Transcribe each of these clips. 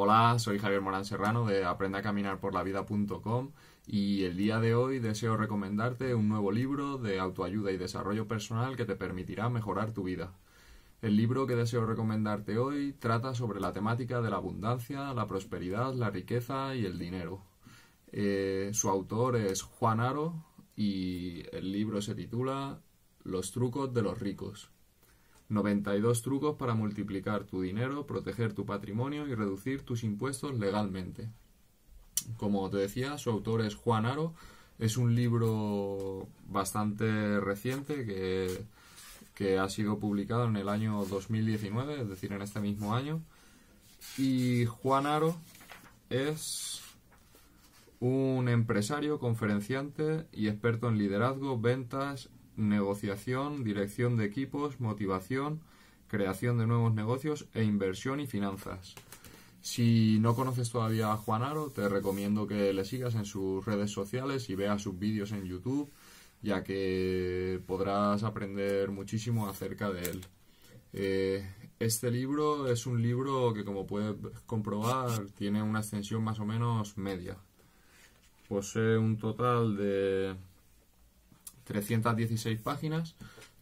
Hola, soy Javier Morán Serrano de aprendacaminarporlavida.com y el día de hoy deseo recomendarte un nuevo libro de autoayuda y desarrollo personal que te permitirá mejorar tu vida. El libro que deseo recomendarte hoy trata sobre la temática de la abundancia, la prosperidad, la riqueza y el dinero. Eh, su autor es Juan Aro y el libro se titula Los trucos de los ricos. 92 trucos para multiplicar tu dinero, proteger tu patrimonio y reducir tus impuestos legalmente. Como te decía, su autor es Juan Aro. Es un libro bastante reciente que, que ha sido publicado en el año 2019, es decir, en este mismo año. Y Juan Aro es un empresario, conferenciante y experto en liderazgo, ventas negociación, dirección de equipos, motivación, creación de nuevos negocios e inversión y finanzas. Si no conoces todavía a Juan Aro, te recomiendo que le sigas en sus redes sociales y veas sus vídeos en YouTube, ya que podrás aprender muchísimo acerca de él. Eh, este libro es un libro que, como puedes comprobar, tiene una extensión más o menos media. Posee un total de 316 páginas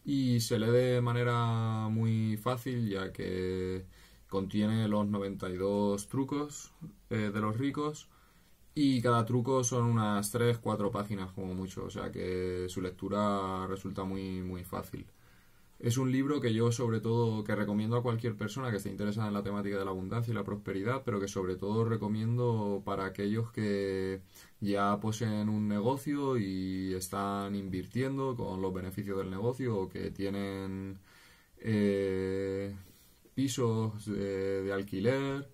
y se lee de manera muy fácil ya que contiene los 92 trucos eh, de los ricos y cada truco son unas 3-4 páginas como mucho, o sea que su lectura resulta muy, muy fácil. Es un libro que yo sobre todo que recomiendo a cualquier persona que esté interesada en la temática de la abundancia y la prosperidad, pero que sobre todo recomiendo para aquellos que ya poseen un negocio y están invirtiendo con los beneficios del negocio o que tienen eh, pisos de, de alquiler,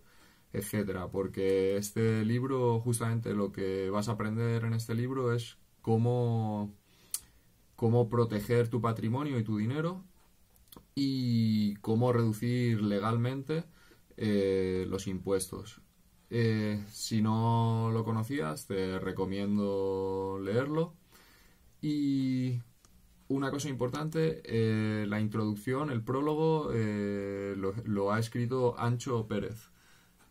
etcétera, porque este libro justamente lo que vas a aprender en este libro es cómo cómo proteger tu patrimonio y tu dinero y cómo reducir legalmente eh, los impuestos. Eh, si no lo conocías, te recomiendo leerlo. Y una cosa importante, eh, la introducción, el prólogo, lo, lo, ha escrito Ancho Pérez,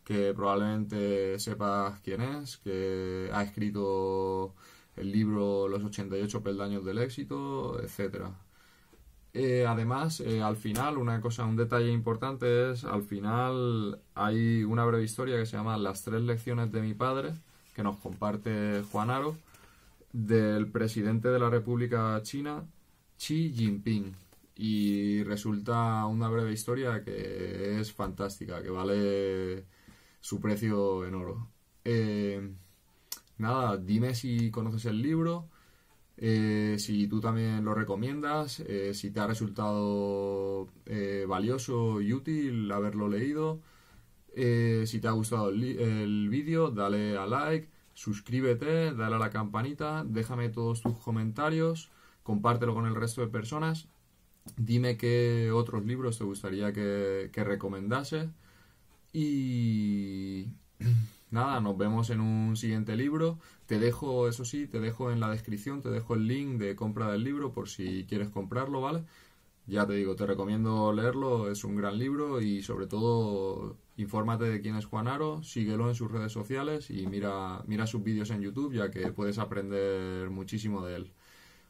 que probablemente sepas quién es, que ha escrito el libro Los 88 peldaños del éxito, etcétera. Eh, además, eh, al final, una cosa, un detalle importante es, al final hay una breve historia que se llama Las tres lecciones de mi padre, que nos comparte Juan Aro, del presidente de la República China, Xi Jinping. Y resulta una breve historia que es fantástica, que vale su precio en oro. Eh, nada, dime si conoces el libro eh, si tú también lo recomiendas, eh, si te ha resultado eh, valioso y útil haberlo leído, si te ha gustado el, vídeo, dale a like, suscríbete, dale a la campanita, déjame todos tus comentarios, compártelo con el resto de personas, dime qué otros libros te gustaría que, que recomendase. Y nada, nos vemos en un siguiente libro. Te dejo, eso sí, te dejo en la descripción, te dejo el link de compra del libro por si quieres comprarlo, ¿vale? Ya te digo, te recomiendo leerlo, es un gran libro y sobre todo infórmate de quién es Juan Aro, síguelo en sus redes sociales y mira, mira sus vídeos en YouTube ya que puedes aprender muchísimo de él.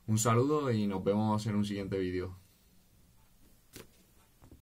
Un saludo y nos vemos en un siguiente vídeo.